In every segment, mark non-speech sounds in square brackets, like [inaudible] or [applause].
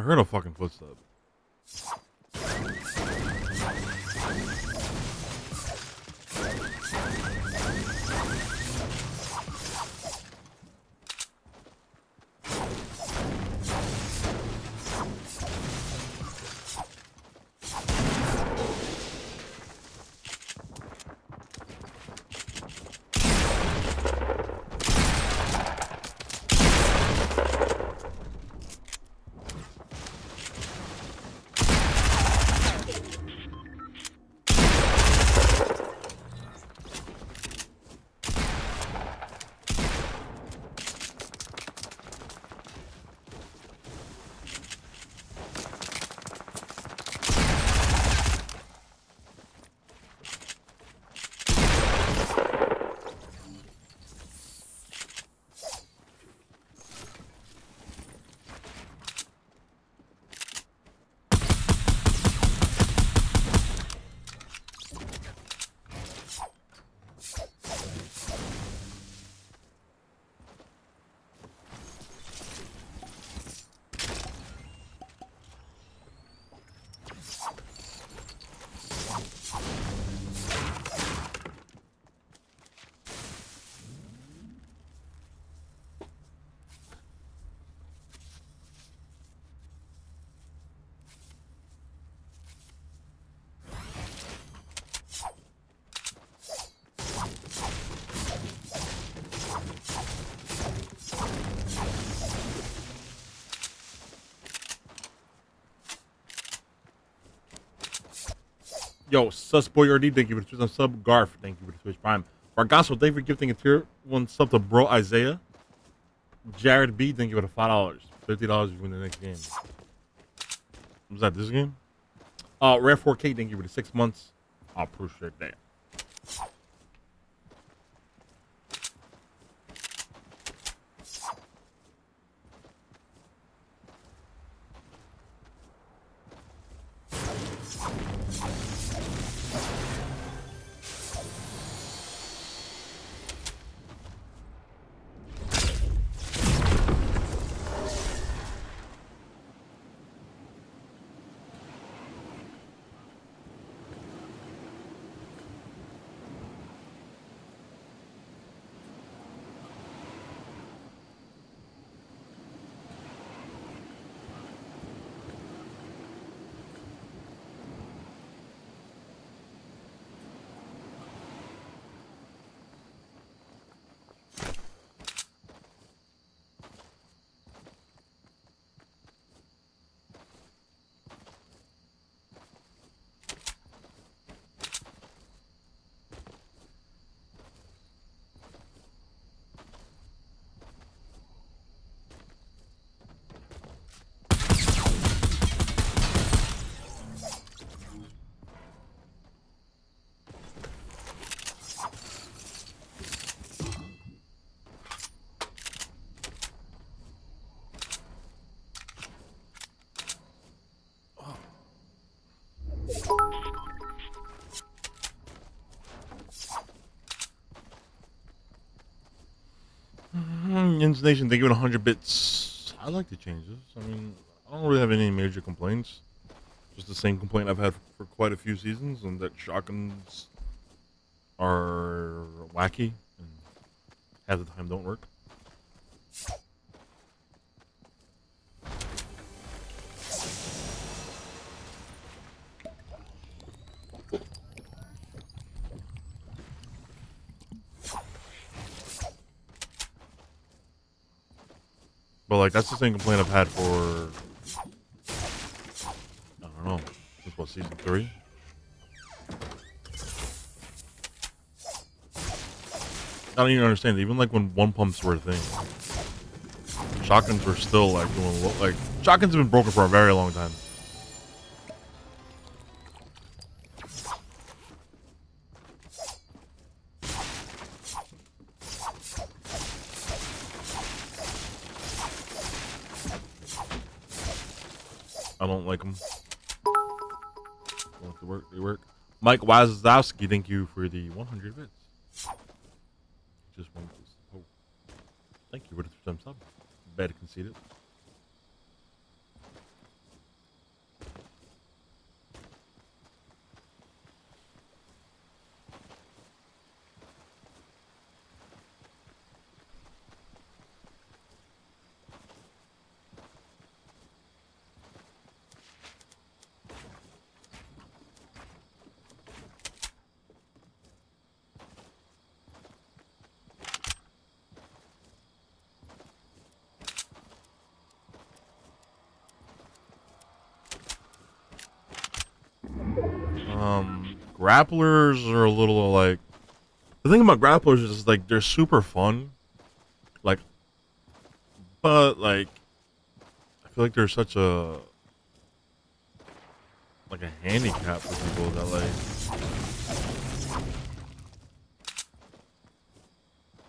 I heard a fucking footstep. Yo, Sus Boyardee, thank you for the Twitch sub. Garf, thank you for the Twitch Prime. Bargasso, thank you for gifting a tier one sub to Bro Isaiah. Jared B, thank you for the five dollars. Fifty dollars you win the next game. Was that this game? Uh Rare 4K, thank you for the six months. I appreciate that. Yins Nation, thank you for 100 bits. I like the changes. I mean, I don't really have any major complaints. Just the same complaint I've had for quite a few seasons, and that shotguns are wacky and half the time don't work. But like that's the same complaint I've had for I don't know since what season three. I don't even understand. Even like when one pumps were a thing, shotguns were still like doing like shotguns have been broken for a very long time. I don't like them. Don't they work? They work. Mike Wazowski, thank you for the 100 bits. Just one. Oh, thank you for the thumbs up. Bad conceited. Grapplers are a little like the thing about grapplers is like they're super fun, like, but like I feel like there's such a like a handicap for people that like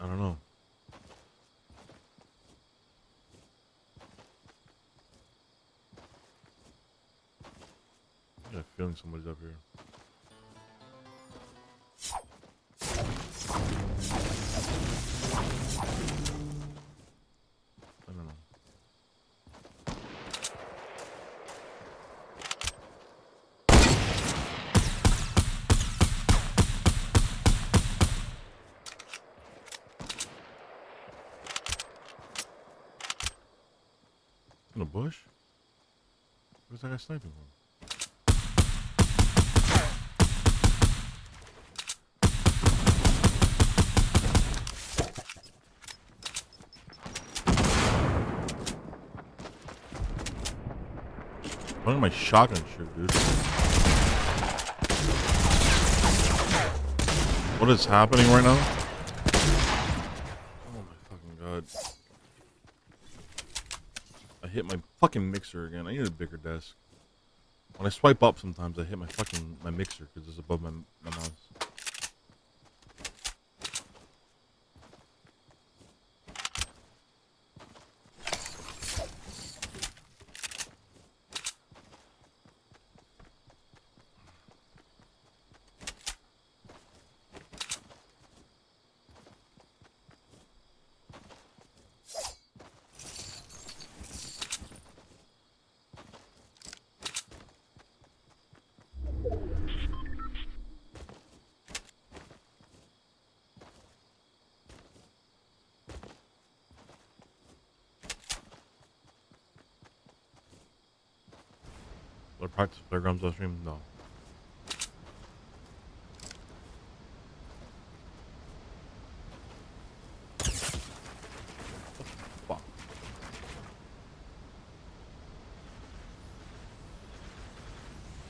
I don't know. I got a feeling somebody's up here. Bush? Where's that guy sniping from? Why am I shotgun shoot, dude? What is happening right now? Oh my fucking god. I hit my fucking mixer again. I need a bigger desk. When I swipe up sometimes I hit my fucking my mixer because it's above my, my mouse. I practice playgrounds on stream? No.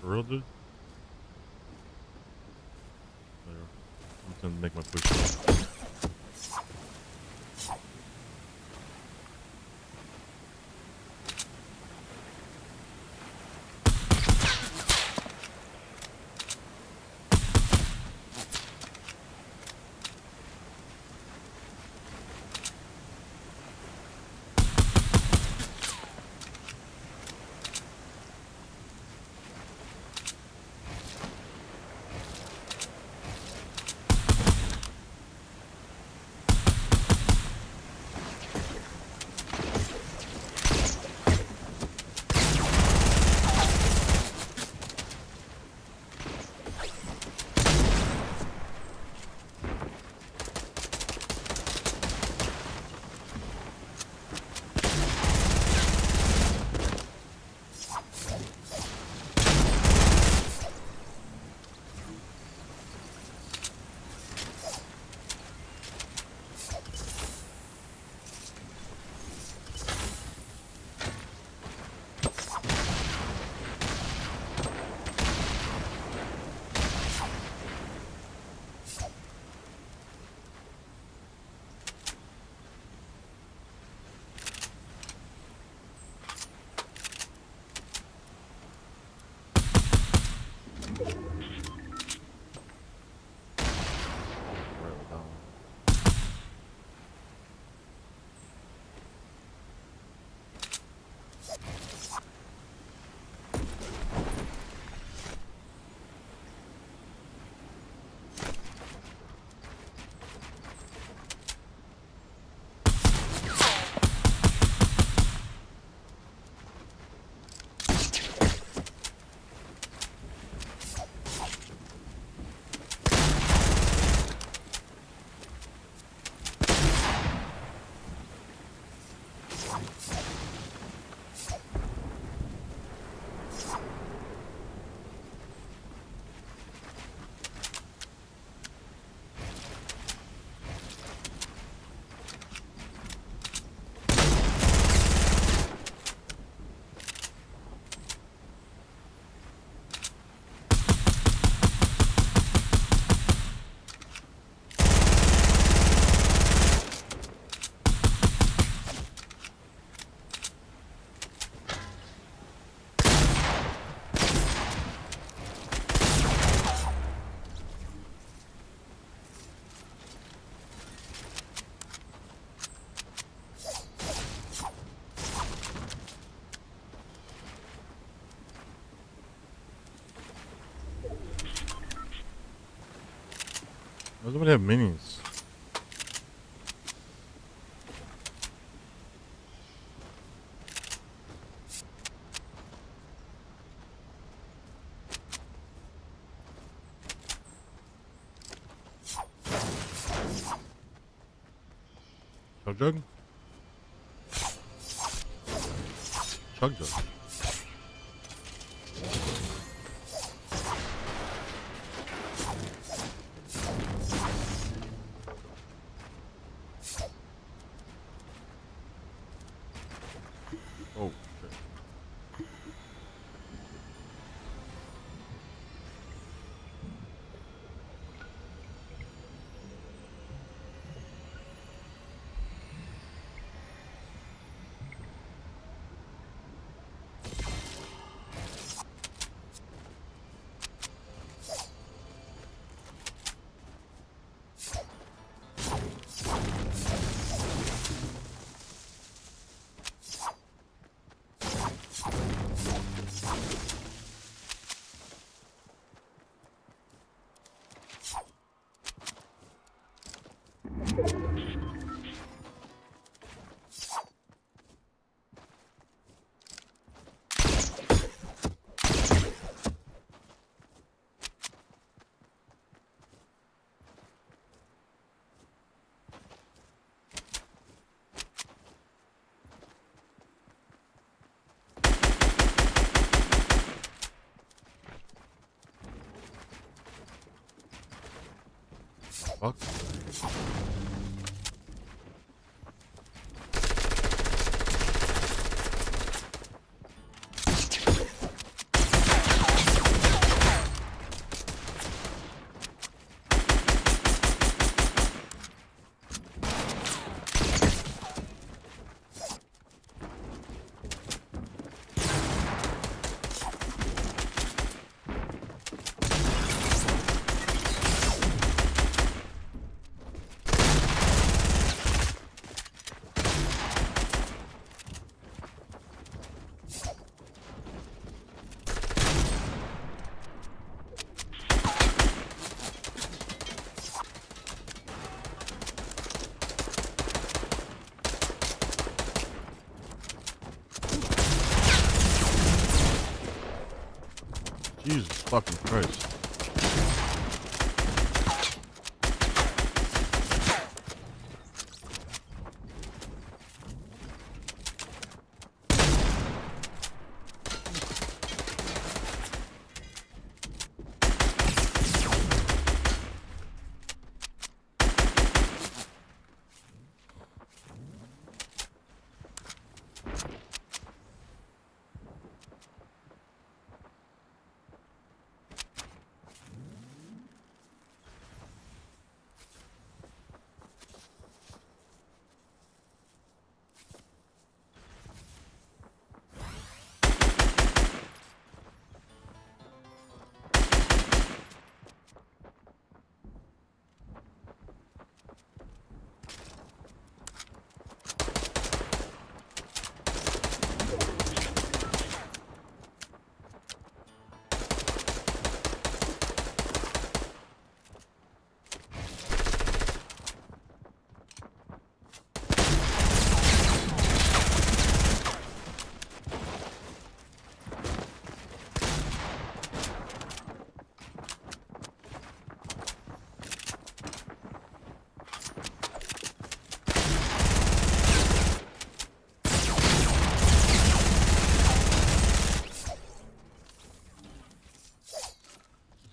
For real, dude? There. I'm gonna make my push. Why does somebody have minis? Chug jug? Chug jug. Fuck.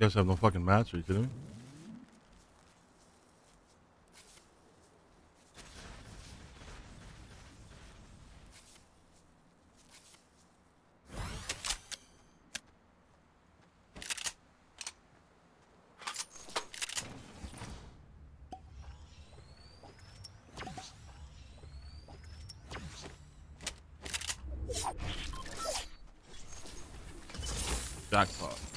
Guys have no fucking mats, are you kidding me? Jackpot.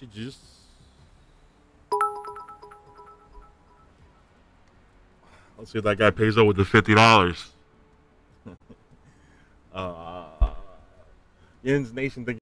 GG's. Let's see if that guy pays up with the fifty dollars. uh, [laughs] Yin's Nation, thank